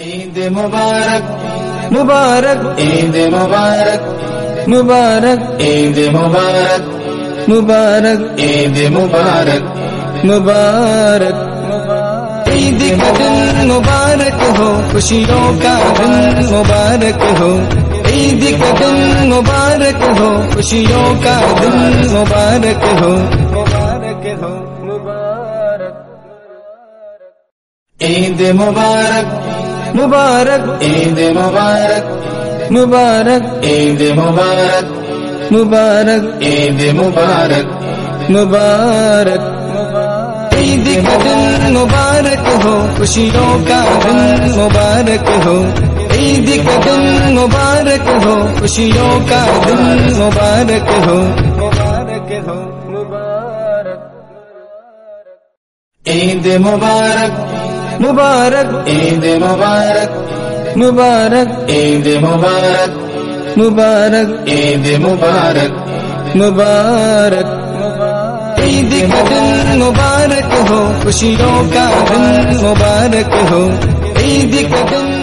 ईद मुबारक। मुबारक। ईद मुबारक। मुबारक। ईद मुबारक। मुबारक। ईद मुबारक। मुबारक। ईद का दिन मुबारक हो खुशियों का दिन मुबारक हो। ईद का दिन मुबारक हो खुशियों का दिन मुबारक हो। मुबारक हो मुबारक। ईद मुबारक। मुबारक। ईद मुबारक। मुबारक। ईद मुबारक। मुबारक। ईद मुबारक। मुबारक। ईद का दिन मुबारक हो खुशियों का दिन मुबारक हो। ईद का दिन मुबारक हो खुशियों का दिन मुबारक हो। मुबारक हो मुबारक। ईद मुबारक। मुबारक। ईद मुबारक। मुबारक। ईद मुबारक। मुबारक। ईद मुबारक। मुबारक। ईद का दिन मुबारक हो खुशियों का दिन मुबारक हो। ईद का दिन